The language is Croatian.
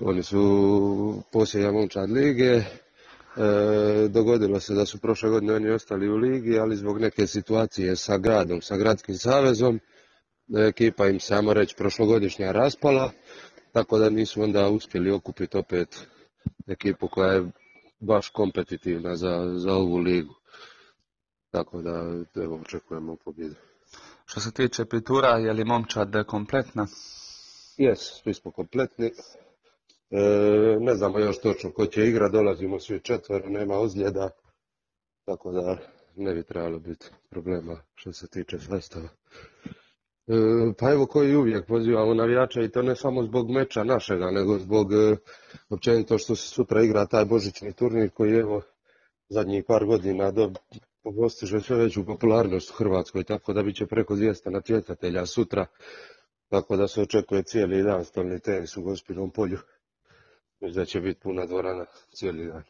Oni su posljednja momčad lige. E, dogodilo se da su prošle godine oni ostali u ligi, ali zbog neke situacije sa gradom, sa gradskim savezom, ekipa im samo reći prošlogodišnja raspala, tako da nisu onda uspjeli okupiti opet ekipu koja je baš kompetitivna za, za ovu ligu. Tako da evo, očekujemo pobjedu. Što se tiče Pitura, je li momčad kompletna? Jes, svi smo kompletni. E, ne znamo još točno ko će igra, dolazimo svi četvero, nema ozljeda, tako da ne bi trebalo biti problema što se tiče sastava. E, pa evo koji uvijek pozivamo navijača i to ne samo zbog meča našega, nego zbog e, općenito što se sutra igra taj božićni turnir koji evo zadnjih par godina do, postiže sve veću popularnost u Hrvatskoj, tako da bit će preko 200 natjecatelja sutra, tako da se očekuje cijeli dan stolni tenis u Gospinom polju. Mislim da će biti puna dvorana cijeli dan.